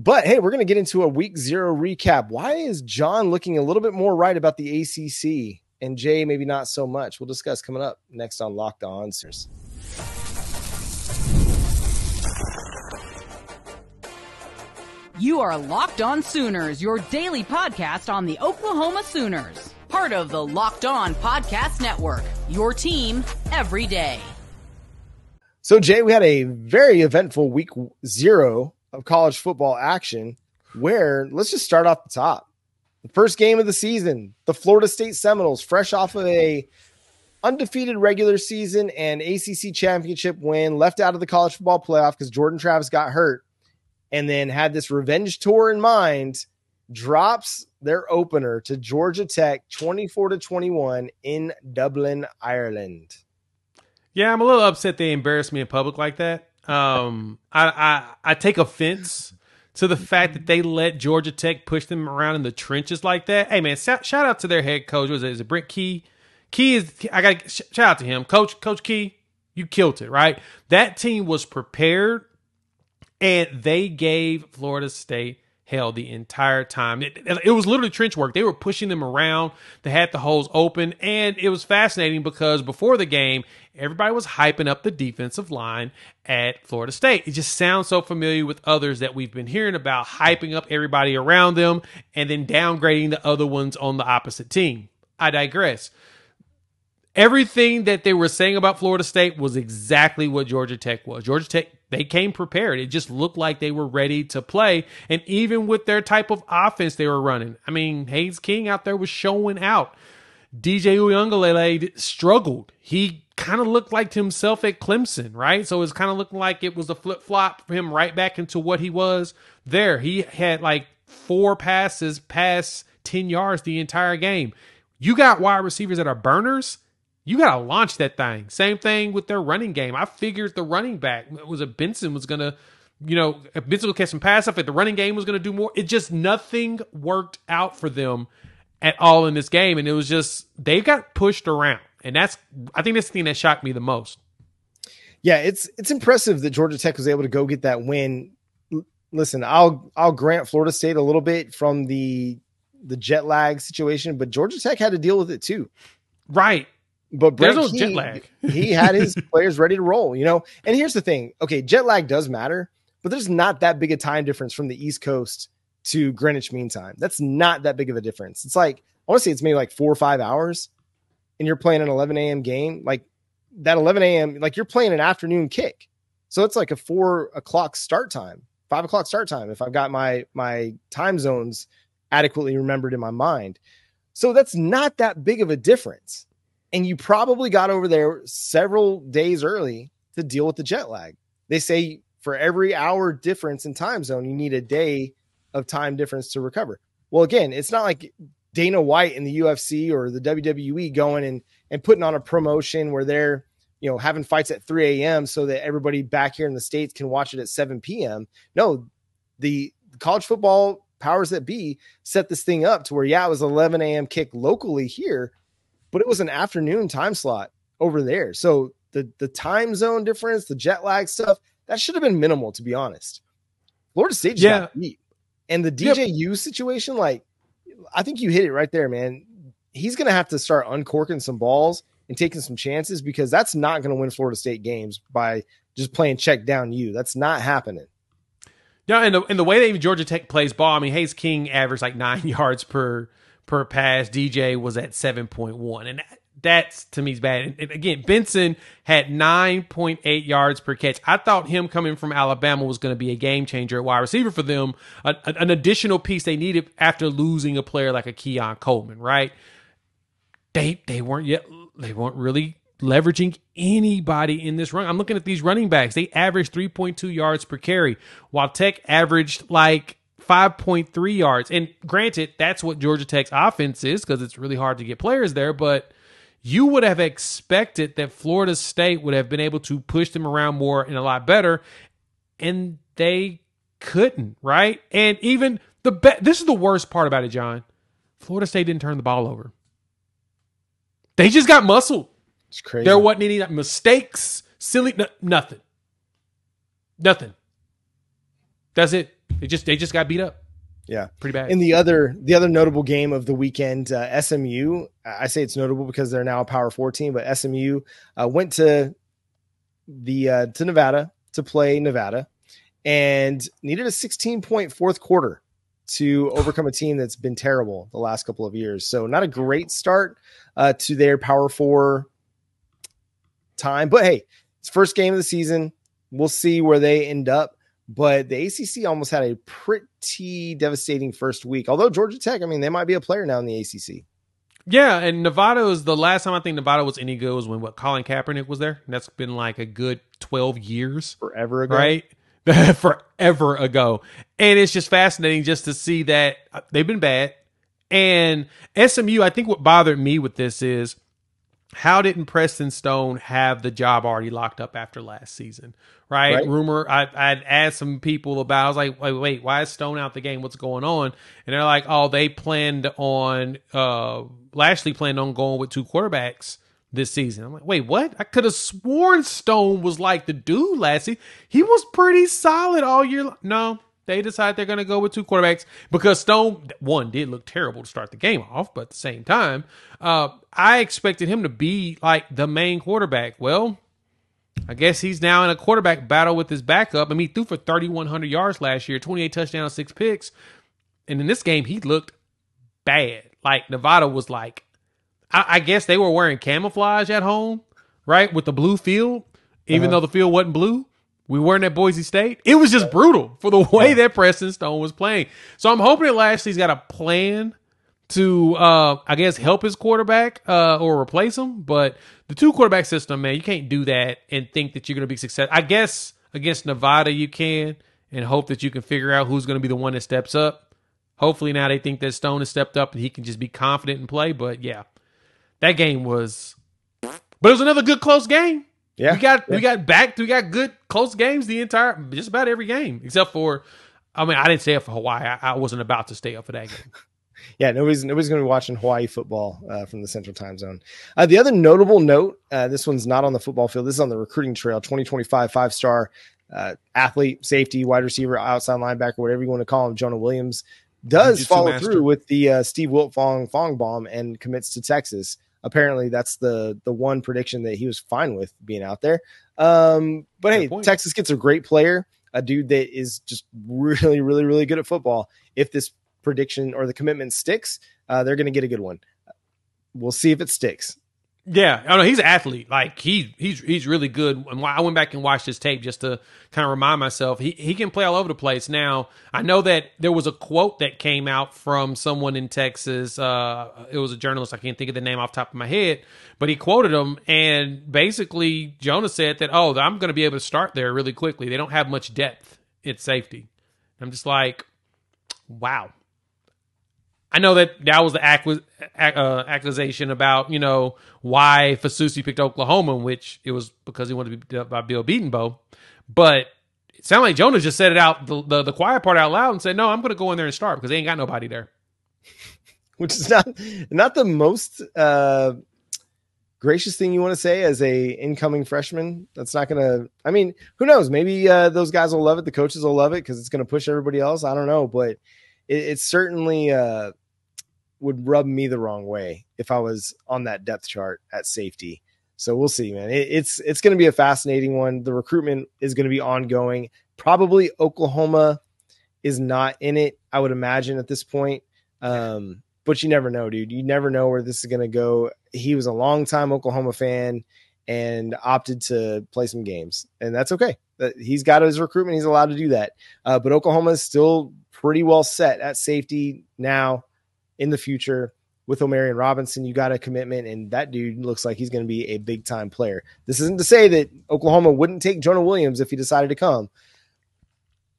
But hey, we're going to get into a week zero recap. Why is John looking a little bit more right about the ACC and Jay maybe not so much? We'll discuss coming up next on Locked On Sooners. You are Locked On Sooners, your daily podcast on the Oklahoma Sooners. Part of the Locked On Podcast Network, your team every day. So, Jay, we had a very eventful week zero of college football action where let's just start off the top. The first game of the season, the Florida State Seminoles, fresh off of a undefeated regular season and ACC championship win, left out of the college football playoff because Jordan Travis got hurt, and then had this revenge tour in mind, drops their opener to Georgia Tech 24 to 21 in Dublin, Ireland. Yeah, I'm a little upset they embarrassed me in public like that. Um, I, I I take offense to the fact that they let Georgia Tech push them around in the trenches like that. Hey man, shout, out to their head coach. Was it, is it Brent Key? Key is I got shout out to him, Coach Coach Key. You killed it, right? That team was prepared, and they gave Florida State hell the entire time. It, it, was literally trench work. They were pushing them around. They had the holes open, and it was fascinating because before the game, everybody was hyping up the defensive line at Florida State. It just sounds so familiar with others that we've been hearing about, hyping up everybody around them and then downgrading the other ones on the opposite team. I digress. Everything that they were saying about Florida State was exactly what Georgia Tech was. Georgia Tech they came prepared. It just looked like they were ready to play. And even with their type of offense they were running, I mean, Haynes King out there was showing out. DJ Uiagalelei struggled. He kind of looked like himself at Clemson, right? So it's kind of looking like it was a flip flop for him right back into what he was there. He had like four passes past 10 yards the entire game. You got wide receivers that are burners you got to launch that thing. Same thing with their running game. I figured the running back was a Benson was going to, you know, if Benson would catch some pass up, if the running game was going to do more, it just nothing worked out for them at all in this game. And it was just, they got pushed around. And that's, I think that's the thing that shocked me the most. Yeah, it's it's impressive that Georgia Tech was able to go get that win. Listen, I'll I'll grant Florida State a little bit from the the jet lag situation, but Georgia Tech had to deal with it too. Right. But Brent There's no jet lag. he had his players ready to roll, you know. And here's the thing: okay, jet lag does matter, but there's not that big a time difference from the East Coast to Greenwich Mean Time. That's not that big of a difference. It's like I want to say it's maybe like four or five hours, and you're playing an 11 a.m. game. Like that 11 a.m. Like you're playing an afternoon kick, so it's like a four o'clock start time, five o'clock start time. If I've got my my time zones adequately remembered in my mind, so that's not that big of a difference and you probably got over there several days early to deal with the jet lag. They say for every hour difference in time zone, you need a day of time difference to recover. Well, again, it's not like Dana White in the UFC or the WWE going and and putting on a promotion where they're you know having fights at 3 a.m. so that everybody back here in the states can watch it at 7 p.m. No, the college football powers that be set this thing up to where yeah, it was 11 a.m. kick locally here, but it was an afternoon time slot over there. So the the time zone difference, the jet lag stuff, that should have been minimal, to be honest. Florida State just yeah. got beat. And the DJU yep. situation, like, I think you hit it right there, man. He's going to have to start uncorking some balls and taking some chances because that's not going to win Florida State games by just playing check down you. That's not happening. Yeah, and the, and the way that even Georgia Tech plays ball, I mean, Haynes King averaged like nine yards per per pass. DJ was at 7.1. And that's to me is bad. And again, Benson had 9.8 yards per catch. I thought him coming from Alabama was going to be a game changer at wide receiver for them, a, an additional piece they needed after losing a player like a Keon Coleman, right? They they weren't yet they weren't really leveraging anybody in this run. I'm looking at these running backs. They averaged 3.2 yards per carry, while Tech averaged like 5.3 yards. And granted, that's what Georgia Tech's offense is because it's really hard to get players there, but you would have expected that Florida State would have been able to push them around more and a lot better, and they couldn't, right? And even the be- this is the worst part about it, John. Florida State didn't turn the ball over. They just got muscled. It's crazy. There wasn't any mistakes, silly, nothing. Nothing. That's it. They just they just got beat up. Yeah, pretty bad. In the other the other notable game of the weekend, uh, SMU. I say it's notable because they're now a Power Four team, but SMU uh, went to the uh, to Nevada to play Nevada and needed a 16 point fourth quarter to overcome a team that's been terrible the last couple of years. So not a great start uh, to their Power Four time, but hey, it's first game of the season. We'll see where they end up. But the ACC almost had a pretty devastating first week. Although Georgia Tech, I mean, they might be a player now in the ACC. Yeah, and Nevada was the last time I think Nevada was any good was when what Colin Kaepernick was there. That's been like a good twelve years, forever ago, right? forever ago, and it's just fascinating just to see that they've been bad. And SMU, I think what bothered me with this is how didn't Preston Stone have the job already locked up after last season? Right? right. Rumor, I, I'd asked some people about, I was like, wait, wait, why is Stone out the game? What's going on? And they're like, oh, they planned on, uh, Lashlee planned on going with two quarterbacks this season. I'm like, wait, what? I could have sworn Stone was like the dude last season. He was pretty solid all year. No, they decide they're going to go with two quarterbacks because Stone one did look terrible to start the game off, but at the same time, uh, I expected him to be like the main quarterback. Well, I guess he's now in a quarterback battle with his backup. I mean, he threw for 3,100 yards last year, 28 touchdowns, six picks, and in this game he looked bad. Like Nevada was like, I, I guess they were wearing camouflage at home, right, with the blue field, even uh-huh. though the field wasn't blue. We weren't at Boise State. It was just brutal for the way that Preston Stone was playing. So I'm hoping that Lashlee's got a plan to, uh, I guess, help his quarterback uh, or replace him. But the two quarterback system, man, you can't do that and think that you're going to be successful. I guess against Nevada you can and hope that you can figure out who's going to be the one that steps up. Hopefully now they think that Stone has stepped up and he can just be confident and play. But yeah, that game was, but it was another good close game. Yeah, we got yeah. we got back. We got good close games the entire just about every game except for. I mean, I didn't stay up for Hawaii. I, I wasn't about to stay up for that game. yeah, nobody's nobody's going to be watching Hawaii football uh, from the Central Time Zone. Uh, the other notable note: uh, this one's not on the football field. This is on the recruiting trail. 2025 five star uh, athlete, safety, wide receiver, outside linebacker, whatever you want to call him. Jonah Williams does Jiu-Jitsu follow master. through with the uh, Steve Wiltfong Fong bomb and commits to Texas apparently that's the the one prediction that he was fine with being out there. Um, but hey, point. Texas gets a great player, a dude that is just really, really, really good at football. If this prediction or the commitment sticks, uh, they're going to get a good one. We'll see if it sticks. Yeah, I know he's an athlete. Like he he's he's really good. And I went back and watched his tape just to kind of remind myself he he can play all over the place. Now I know that there was a quote that came out from someone in Texas. Uh, it was a journalist. I can't think of the name off the top of my head, but he quoted him and basically Jonah said that oh I'm going to be able to start there really quickly. They don't have much depth at safety. I'm just like, wow. I know that that was the uh, accusation about you know why Fasusi picked Oklahoma, which it was because he wanted to be by Bill Bedenbaugh. But it sounded like Jonah just said it out the, the, the quiet part out loud and said, "No, I'm going to go in there and start because they ain't got nobody there." Which is not not the most uh, gracious thing you want to say as a incoming freshman. That's not going to. I mean, who knows? Maybe uh, those guys will love it. The coaches will love it because it's going to push everybody else. I don't know, but it, it certainly uh, would rub me the wrong way if I was on that depth chart at safety. So we'll see, man. It, it's it's going to be a fascinating one. The recruitment is going to be ongoing. Probably Oklahoma is not in it. I would imagine at this point. Um, but you never know, dude. You never know where this is going to go. He was a long time Oklahoma fan and opted to play some games, and that's okay. He's got his recruitment; he's allowed to do that. Uh, but Oklahoma is still pretty well set at safety now. In the future, with Omarion Robinson, you got a commitment, and that dude looks like he's going to be a big time player. This isn't to say that Oklahoma wouldn't take Jonah Williams if he decided to come,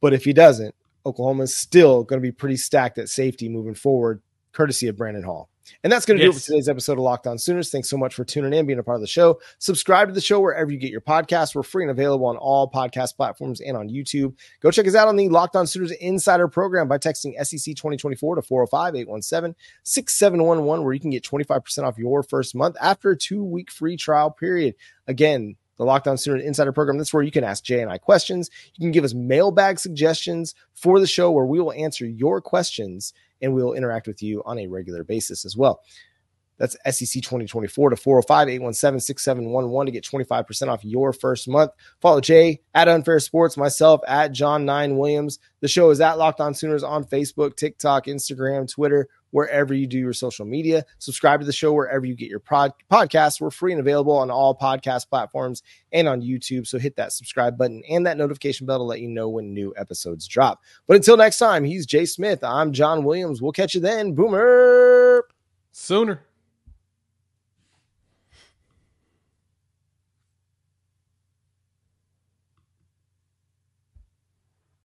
but if he doesn't, Oklahoma is still going to be pretty stacked at safety moving forward, courtesy of Brandon Hall. And that's going to yes. do it for today's episode of Locked On Sooners. Thanks so much for tuning in, being a part of the show. Subscribe to the show wherever you get your podcasts. We're free and available on all podcast platforms and on YouTube. Go check us out on the Locked On Sooners Insider Program by texting SEC 2024 to 405 817 6711, where you can get 25% off your first month after a two week free trial period. Again, the Locked On Sooner Insider Program. That's where you can ask Jay and I questions. You can give us mailbag suggestions for the show where we will answer your questions and we'll interact with you on a regular basis as well. That's SEC 2024 to 405 817 6711 to get 25% off your first month. Follow Jay at Unfair Sports, myself at John Nine Williams. The show is at Locked On Sooners on Facebook, TikTok, Instagram, Twitter, wherever you do your social media. Subscribe to the show wherever you get your pod- podcasts. We're free and available on all podcast platforms and on YouTube. So hit that subscribe button and that notification bell to let you know when new episodes drop. But until next time, he's Jay Smith. I'm John Williams. We'll catch you then. Boomer. Sooner.